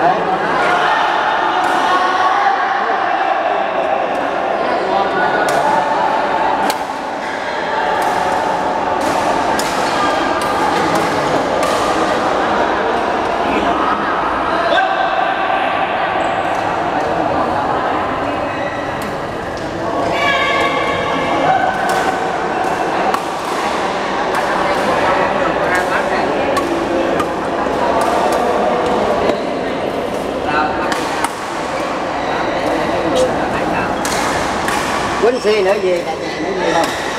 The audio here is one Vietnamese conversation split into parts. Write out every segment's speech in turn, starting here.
Right? xi nữa gì nhà nó gì không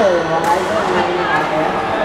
Mười hai tới.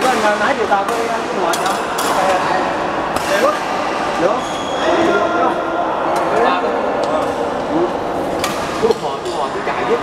mấy con nãy thì tao có đi ăn cái ngọt không? Được. Được. Cứ họ cứ họ cứ chạy hết